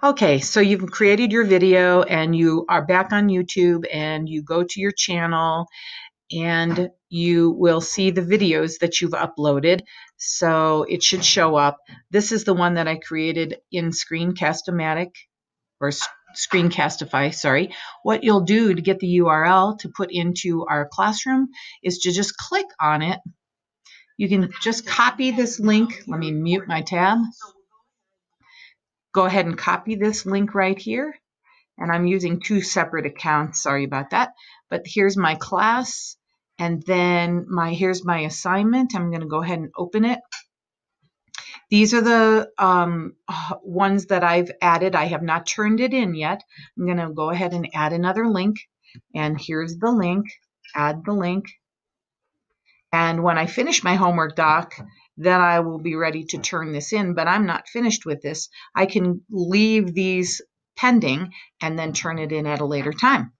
Okay, so you've created your video and you are back on YouTube and you go to your channel and you will see the videos that you've uploaded. So it should show up. This is the one that I created in Screencast-O-Matic or Screencastify, sorry. What you'll do to get the URL to put into our classroom is to just click on it. You can just copy this link. Let me mute my tab go ahead and copy this link right here. And I'm using two separate accounts. Sorry about that. But here's my class. And then my here's my assignment. I'm going to go ahead and open it. These are the um, ones that I've added. I have not turned it in yet. I'm going to go ahead and add another link. And here's the link. Add the link. And when I finish my homework doc, then I will be ready to turn this in, but I'm not finished with this. I can leave these pending and then turn it in at a later time.